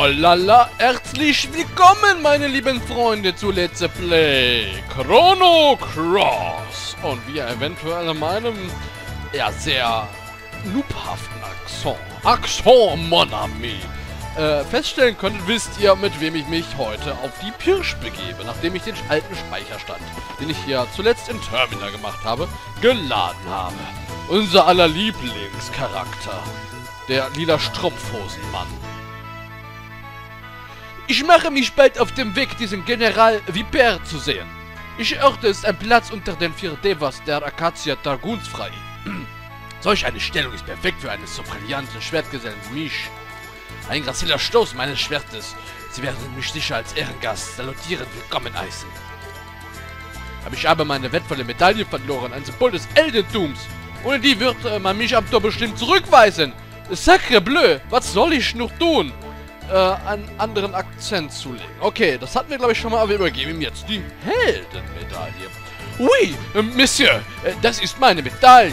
Oh lala, herzlich willkommen, meine lieben Freunde, zu Let's Play Chrono Cross. Und wie ihr eventuell in meinem, ja, sehr noobhaften Akzent, Akzent Mon ami, äh, feststellen könntet, wisst ihr, mit wem ich mich heute auf die Pirsch begebe, nachdem ich den alten Speicherstand, den ich hier zuletzt in Terminal gemacht habe, geladen habe. Unser aller Lieblingscharakter, der lila Strumpfhosenmann. Ich mache mich bald auf dem Weg, diesen General Viper zu sehen. Ich orte es ein Platz unter den vier Devas der Acacia Dragoons frei. Solch eine Stellung ist perfekt für eines so brillanten Schwertgesellen wie mich. Ein gracieller Stoß meines Schwertes. Sie werden mich sicher als Ehrengast salutierend willkommen heißen. Aber ich habe meine wertvolle Medaille verloren, ein Symbol des Eldentums. Ohne die wird man mich am Tor bestimmt zurückweisen. Sacre bleu, was soll ich noch tun? Äh, einen anderen Akzent zulegen. Okay, das hatten wir, glaube ich, schon mal, aber wir übergeben ihm jetzt die Heldenmedaille. Oui, äh, Monsieur, äh, das ist meine Medaille.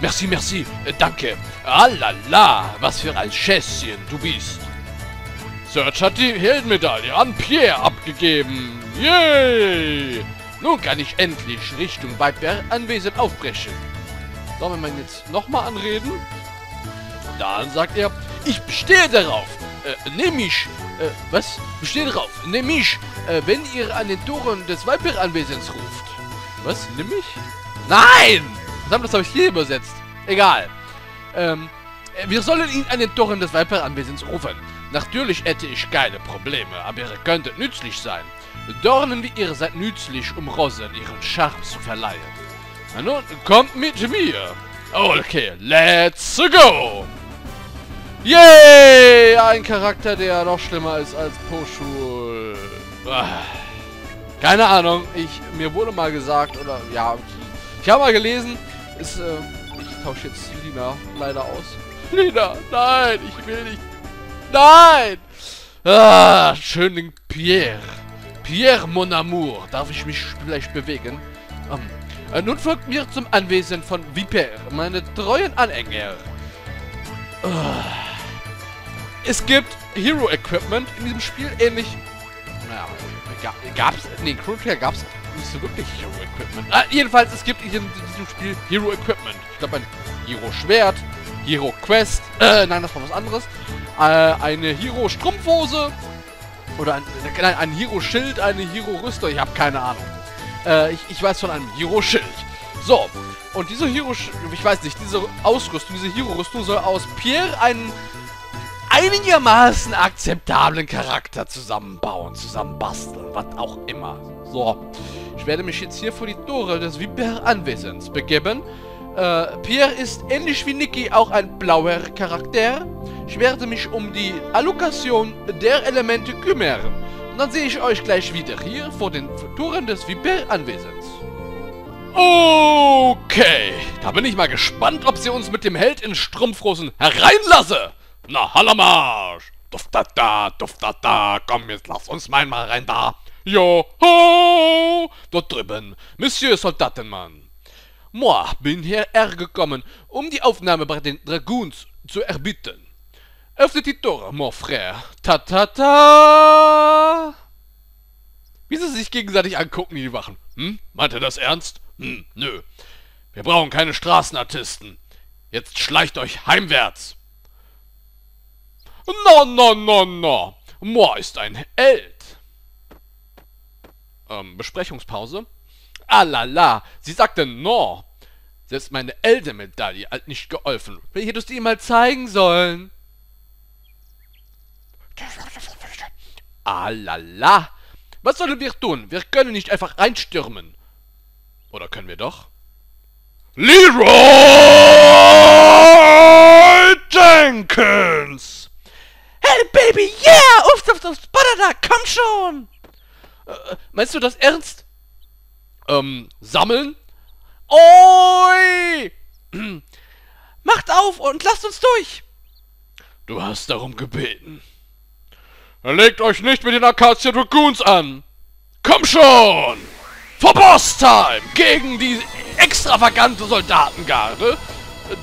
Merci, merci, äh, danke. Ah la la, was für ein Schässchen du bist. Serge hat die Heldenmedaille an Pierre abgegeben. Yay! Nun kann ich endlich Richtung Viper Anwesen aufbrechen. Sollen wir mal jetzt nochmal anreden? Dann sagt er, ich bestehe darauf. Äh, nämlich, äh, was? Bestehe darauf. Nämlich, äh, wenn ihr an den Toren des Viper-Anwesens ruft. Was? Nimm mich? Nein! Das habe ich hier übersetzt. Egal. Ähm, äh, wir sollen ihn an den Toren des Viper-Anwesens rufen. Natürlich hätte ich keine Probleme, aber ihr könntet nützlich sein. Dornen wie ihr seid nützlich, um Rosen ihren Charme zu verleihen. Na nun, kommt mit mir. Okay, let's go! Yay! Ein Charakter, der noch schlimmer ist als Poshul. Ah. Keine Ahnung. Ich, mir wurde mal gesagt, oder ja, ich, habe mal gelesen, ist, äh, ich tausche jetzt Lina leider aus. Lina, nein, ich will nicht. Nein! Ah, Schönling Pierre. Pierre, mon amour. Darf ich mich vielleicht bewegen? Um, äh, nun folgt mir zum Anwesen von Viper, meine treuen Anhänger. Ah. Es gibt Hero Equipment in diesem Spiel, ähnlich. Naja, gab's. Nee, Chrono Trigger gab's nicht so wirklich Hero Equipment. Ah, jedenfalls, es gibt in diesem Spiel Hero Equipment. Ich glaube, ein Hero Schwert, Hero Quest. Äh, nein, das war was anderes. Äh, eine Hero Strumpfhose. Oder ein, nein, ein Hero Schild, eine Hero Rüster. Ich habe keine Ahnung. Äh, ich, ich weiß von einem Hero Schild. So. Und diese Hero, ich weiß nicht, diese Ausrüstung, diese Hero-Rüstung soll aus Pierre einen einigermaßen akzeptablen Charakter zusammenbauen, zusammenbasteln, was auch immer. So, ich werde mich jetzt hier vor die Tore des Viper-Anwesens begeben. Äh, Pierre ist ähnlich wie Niki auch ein blauer Charakter. Ich werde mich um die Allokation der Elemente kümmern. Und dann sehe ich euch gleich wieder hier vor den Toren des Viper-Anwesens. Okay, da bin ich mal gespannt, ob sie uns mit dem Held in Strumpfrosen hereinlasse. Na, Hallamarsch! Duftata, duftata, komm, jetzt lass uns mal mal rein da. Jo, ho! Dort drüben, Monsieur Soldatenmann. Moi bin hierher gekommen, um die Aufnahme bei den Dragoons zu erbitten. Öffnet die Tore, mon frère. Ta ta ta! Wie sie sich gegenseitig angucken, die Wachen. Hm? Meint er das ernst? Hm, nö. Wir brauchen keine Straßenartisten. Jetzt schleicht euch heimwärts. No, no, no, no. Moi ist ein Held. Ähm, Besprechungspause. Ah la la, sie sagte no. Selbst meine Eldemedaille hat nicht geholfen. Vielleicht hättest du ihm mal zeigen sollen. Ah la la. Was sollen wir tun? Wir können nicht einfach reinstürmen. Oder können wir doch? Leroy Jenkins! Baby, yeah! Uff, uff, uff, da, komm schon! Äh, meinst du das ernst? Ähm, sammeln? Oi! Macht auf und lasst uns durch! Du hast darum gebeten. Legt euch nicht mit den Acacia Dragoons an! Komm schon! For Boss Time! Gegen die extravagante Soldatengarde,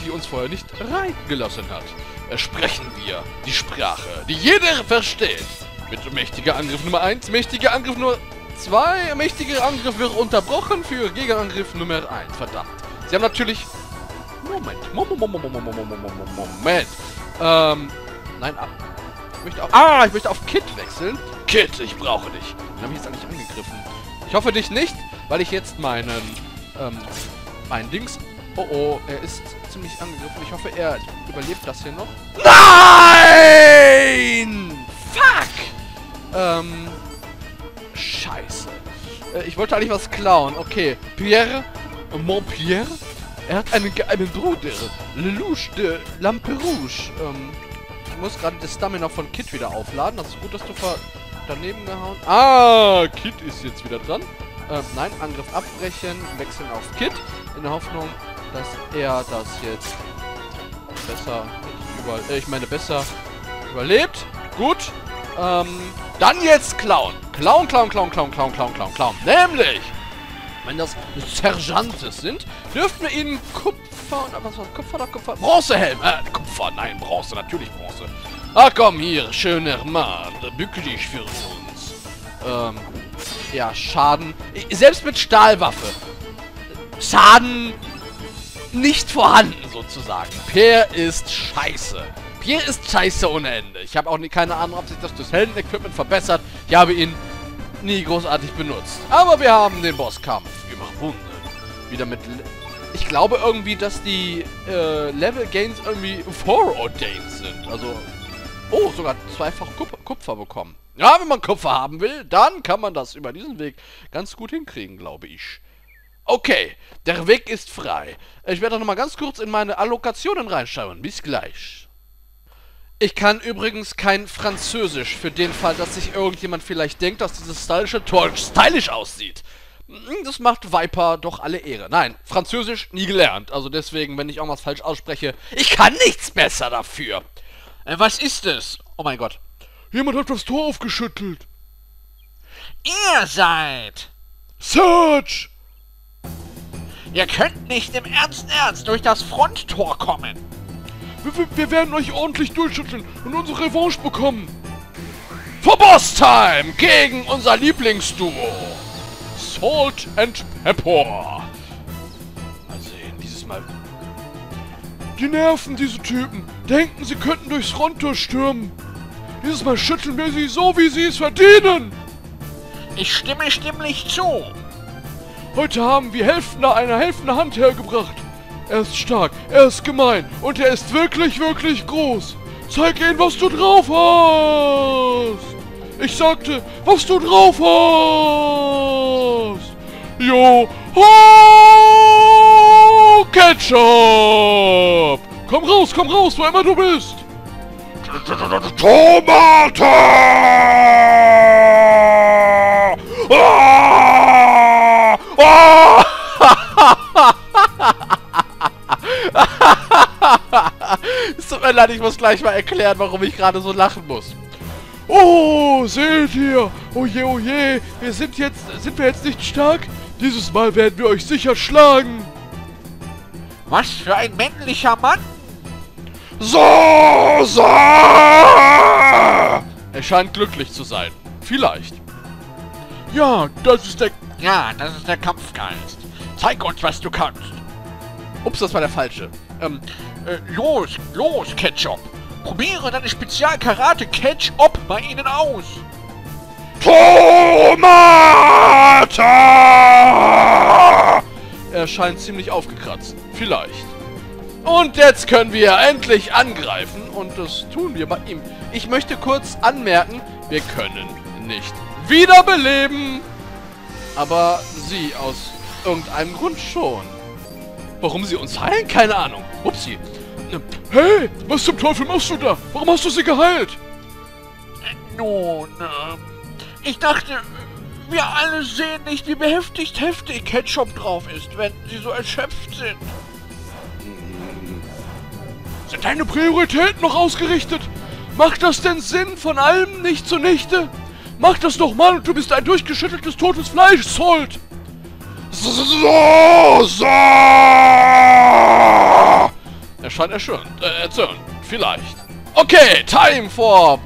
die uns vorher nicht reiten gelassen hat. Äh, sprechen wir die Sprache, die jeder versteht. Mit mächtiger Angriff Nummer 1, mächtiger Angriff Nummer 2, mächtiger Angriff wird unterbrochen für Gegenangriff Nummer 1. Verdammt. Sie haben natürlich... Moment, Moment, Moment, Moment, Moment. Ähm, nein, ab. Ich möchte auf... Ah, ich möchte auf Kit wechseln. Kit, ich brauche dich. Den habe ich jetzt eigentlich angegriffen. Ich hoffe dich nicht, weil ich jetzt meinen, ähm, mein Dings... Oh oh, er ist ziemlich angegriffen. Ich hoffe, er überlebt das hier noch. Nein! Fuck! Ähm... Scheiße. Äh, ich wollte eigentlich was klauen. Okay. Pierre? Mon Pierre? Er hat einen geheimen Bruder. Lelouch de Lampe Rouge. Ähm, ich muss gerade das Stamina von Kit wieder aufladen. Das ist gut, dass du daneben gehauen... Ah, Kit ist jetzt wieder dran. Ähm, nein, Angriff abbrechen, wechseln auf Kit. In der Hoffnung, dass er das jetzt besser über... Äh, ich meine, besser überlebt. Gut. Ähm, dann jetzt klauen. Klauen, klauen, klauen, klauen, klauen, klauen, klauen, klauen. Nämlich, wenn das Sergeantes sind, dürften wir ihnen Kupfer... Was war Kupfer oder Kupfer? Bronzehelm. Äh, Kupfer, nein, Bronze, natürlich Bronze. Ach komm hier, schöner Mann. Bücke dich für uns. Ähm, ja, Schaden. Selbst mit Stahlwaffe. Schaden nicht vorhanden, sozusagen. Pierre ist scheiße. Pierre ist scheiße ohne Ende. Ich habe auch nie, keine Ahnung, ob sich das Helden-Equipment verbessert. Ich habe ihn nie großartig benutzt. Aber wir haben den Bosskampf überwunden. Wieder mit... Le ich glaube irgendwie, dass die äh, Level-Gains irgendwie foreordained sind. Also... Oh, sogar zweifach Kupfer, Kupfer bekommen. Ja, wenn man Kupfer haben will, dann kann man das über diesen Weg ganz gut hinkriegen, glaube ich. Okay, der Weg ist frei. Ich werde noch mal ganz kurz in meine Allokationen reinschauen. Bis gleich. Ich kann übrigens kein Französisch, für den Fall, dass sich irgendjemand vielleicht denkt, dass dieses stylische Tor stylisch aussieht. Hm, das macht Viper doch alle Ehre. Nein, Französisch nie gelernt. Also deswegen, wenn ich irgendwas falsch ausspreche, ich kann nichts besser dafür. Äh, was ist es? Oh mein Gott. Jemand hat das Tor aufgeschüttelt. Ihr seid! Search! Ihr könnt nicht im Ernst Ernst durch das Fronttor kommen. Wir, wir werden euch ordentlich durchschütteln und unsere Revanche bekommen. For Boss Time gegen unser Lieblingsduo. Salt and Pepper. Mal sehen, dieses Mal... Die nerven, diese Typen. Denken, sie könnten durchs Fronttor stürmen. Dieses Mal schütteln wir sie so, wie sie es verdienen. Ich stimme stimmlich zu. Heute haben wir Helfende eine helfende Hand hergebracht. Er ist stark, er ist gemein und er ist wirklich, wirklich groß. Zeig ihnen, was du drauf hast. Ich sagte, was du drauf hast. Jo, ho, Ketchup. Komm raus, komm raus, wo immer du bist. Tomate! Ah! Ah! es tut mir leid, ich muss gleich mal erklären, warum ich gerade so lachen muss. Oh, seht ihr? Oh je, oh je. Wir sind jetzt, sind wir jetzt nicht stark? Dieses Mal werden wir euch sicher schlagen. Was für ein männlicher Mann? So, so! Er scheint glücklich zu sein. Vielleicht. Ja, das ist der... Ja, das ist der Kampfgeist. Zeig uns, was du kannst. Ups, das war der falsche. Ähm, äh, los, los, Ketchup. Probiere deine Spezial-Karate Catch-Up bei ihnen aus. Tomate! Er scheint ziemlich aufgekratzt. Vielleicht. Und jetzt können wir endlich angreifen und das tun wir bei ihm. Ich möchte kurz anmerken, wir können nicht wiederbeleben. Aber sie aus irgendeinem Grund schon. Warum sie uns heilen? Keine Ahnung. Upsi. Hey, was zum Teufel machst du da? Warum hast du sie geheilt? Nun, ähm, ich dachte, wir alle sehen nicht, wie beheftigt heftig Ketchup drauf ist, wenn sie so erschöpft sind. Sind deine Prioritäten noch ausgerichtet? Macht das denn Sinn, von allem nicht zunichte? Mach das doch mal und du bist ein durchgeschütteltes totes Fleisch, so! Er scheint erschönt, äh, erzürnt. vielleicht. Okay, time for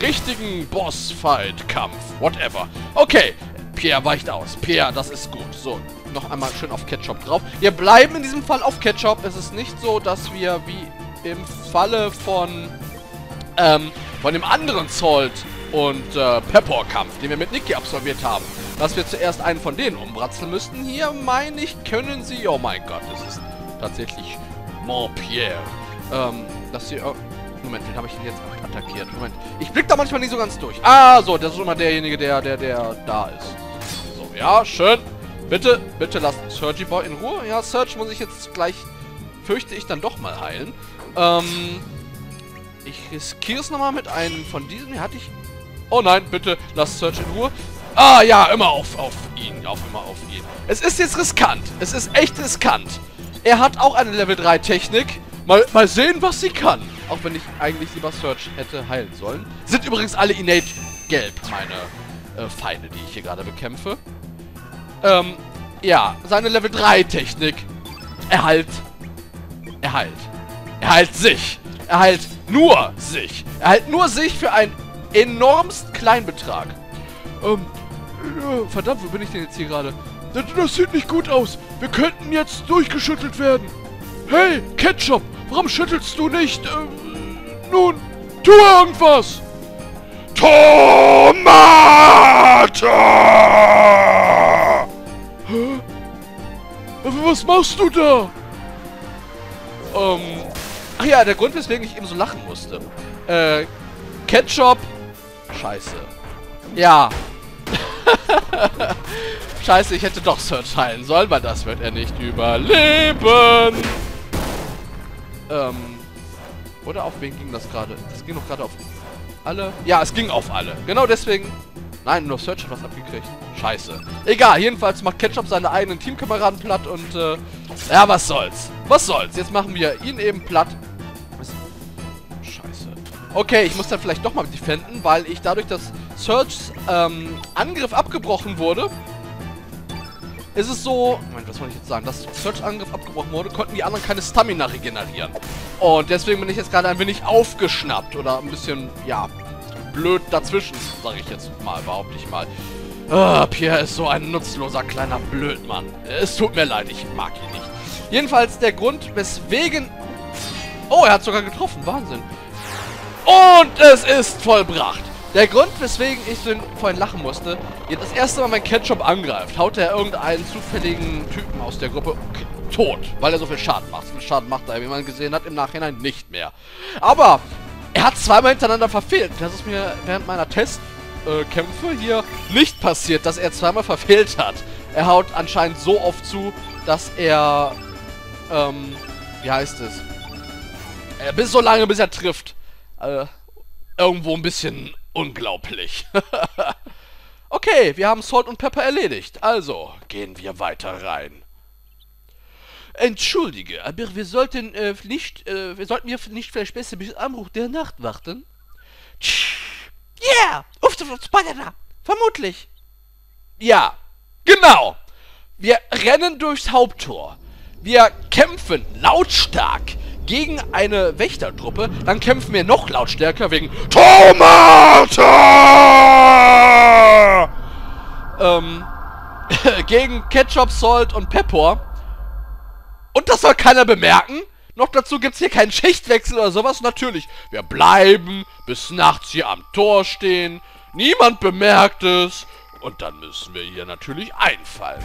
richtigen Bossfight-Kampf. Whatever. Okay, Pierre weicht aus. Pierre, das ist gut. So, noch einmal schön auf Ketchup drauf. Wir bleiben in diesem Fall auf Ketchup. Es ist nicht so, dass wir wie im Falle von, ähm, von dem anderen Salt und äh, Pepper-Kampf, den wir mit Niki absolviert haben, dass wir zuerst einen von denen umbratzeln müssten. Hier, meine ich, können sie... Oh mein Gott, das ist tatsächlich Montpierre. Ähm, dass sie... Oh, Moment, wen habe ich denn jetzt attackiert? Moment, ich blick da manchmal nicht so ganz durch. Ah, so, das ist immer derjenige, der, der, der da ist. So, ja, schön. Bitte, bitte lasst Surgy Boy in Ruhe. Ja, Surge muss ich jetzt gleich, fürchte ich, dann doch mal heilen. Ähm, ich riskiere es nochmal mit einem von diesen. Hier hatte ich... Oh nein, bitte, lasst Surge in Ruhe. Ah, ja, immer auf, auf ihn. Auf, immer auf ihn. Es ist jetzt riskant. Es ist echt riskant. Er hat auch eine Level 3 Technik. Mal, mal sehen, was sie kann. Auch wenn ich eigentlich lieber Search hätte heilen sollen. Sind übrigens alle innate gelb, meine äh, Feinde, die ich hier gerade bekämpfe. Ähm, ja, seine Level 3 Technik. Er heilt. Er heilt. Er heilt sich. Er heilt nur sich. Er heilt nur sich für einen enormst kleinen Betrag. Ähm, äh, verdammt, wo bin ich denn jetzt hier gerade? Das, das sieht nicht gut aus. Wir könnten jetzt durchgeschüttelt werden. Hey, Ketchup, warum schüttelst du nicht? Ähm, nun, tu irgendwas! Tomate! Hä? Was machst du da? Ähm, ach ja, der Grund, weswegen ich eben so lachen musste. Äh, Ketchup. Scheiße. Ja. Scheiße, ich hätte doch Search heilen sollen, weil das wird er nicht überleben. Ähm, oder auf wen ging das gerade? Das ging doch gerade auf alle. Ja, es ging auf alle. Genau deswegen. Nein, nur Search hat was abgekriegt. Scheiße. Egal, jedenfalls macht Ketchup seine eigenen Teamkameraden platt und, äh, ja, was soll's. Was soll's. Jetzt machen wir ihn eben platt. Okay, ich muss dann vielleicht doch mal defenden, weil ich dadurch, dass Searchs ähm, Angriff abgebrochen wurde, ist es so, Moment, was wollte ich jetzt sagen, dass Search-Angriff abgebrochen wurde, konnten die anderen keine Stamina regenerieren. Und deswegen bin ich jetzt gerade ein wenig aufgeschnappt oder ein bisschen, ja, blöd dazwischen, sage ich jetzt mal, behaupte ich mal. Ah, Pierre ist so ein nutzloser kleiner Blödmann. Es tut mir leid, ich mag ihn nicht. Jedenfalls der Grund, weswegen... Oh, er hat sogar getroffen, Wahnsinn. Und es ist vollbracht. Der Grund, weswegen ich vorhin lachen musste, das erste Mal mein Ketchup angreift, haut er irgendeinen zufälligen Typen aus der Gruppe tot, weil er so viel Schaden macht. So viel Schaden macht er, wie man gesehen hat, im Nachhinein nicht mehr. Aber er hat zweimal hintereinander verfehlt. Das ist mir während meiner Testkämpfe äh, hier nicht passiert, dass er zweimal verfehlt hat. Er haut anscheinend so oft zu, dass er, ähm, wie heißt es? Er bis so lange, bis er trifft. Äh, irgendwo ein bisschen Unglaublich. okay, wir haben Salt und Pepper erledigt. Also, gehen wir weiter rein. Entschuldige, aber wir sollten äh, nicht, äh, wir sollten wir nicht vielleicht besser bis Anbruch der Nacht warten? Yeah! Uff, Spider Vermutlich. Ja, genau. Wir rennen durchs Haupttor. Wir kämpfen lautstark gegen eine Wächtertruppe, dann kämpfen wir noch lautstärker wegen Tomate! Ähm, gegen Ketchup, Salt und Pepper. Und das soll keiner bemerken. Noch dazu gibt es hier keinen Schichtwechsel oder sowas. Natürlich, wir bleiben bis nachts hier am Tor stehen. Niemand bemerkt es. Und dann müssen wir hier natürlich einfallen.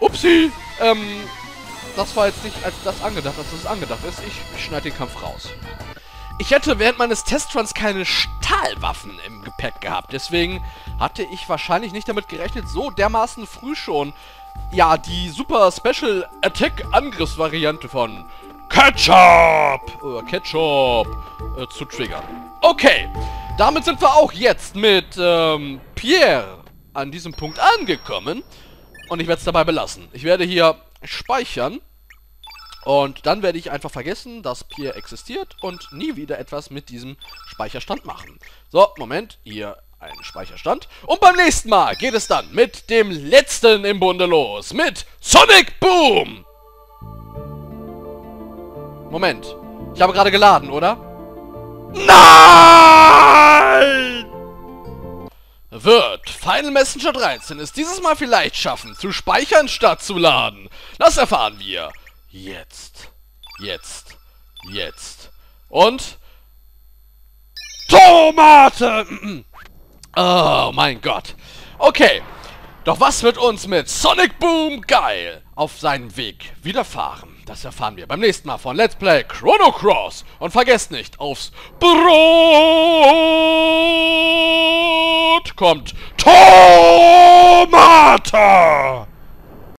Upsi. Ähm, das war jetzt nicht als das angedacht, als das angedacht ist. Ich schneide den Kampf raus. Ich hätte während meines Testruns keine Stahlwaffen im Gepäck gehabt. Deswegen hatte ich wahrscheinlich nicht damit gerechnet, so dermaßen früh schon, ja, die Super Special Attack Angriffsvariante von Ketchup oder Ketchup äh, zu triggern. Okay, damit sind wir auch jetzt mit ähm, Pierre an diesem Punkt angekommen. Und ich werde es dabei belassen. Ich werde hier speichern. Und dann werde ich einfach vergessen, dass Pierre existiert und nie wieder etwas mit diesem Speicherstand machen. So, Moment, hier ein Speicherstand. Und beim nächsten Mal geht es dann mit dem letzten im Bunde los, mit Sonic Boom! Moment, ich habe gerade geladen, oder? Nein! Wird Final Messenger 13 es dieses Mal vielleicht schaffen, zu speichern statt zu laden? Das erfahren wir jetzt. Jetzt. Jetzt. Und... Tomate! Oh mein Gott. Okay. Doch was wird uns mit Sonic Boom geil auf seinem Weg widerfahren? Das erfahren wir beim nächsten Mal von Let's Play Chrono Cross. Und vergesst nicht, aufs Brot kommt Tomate!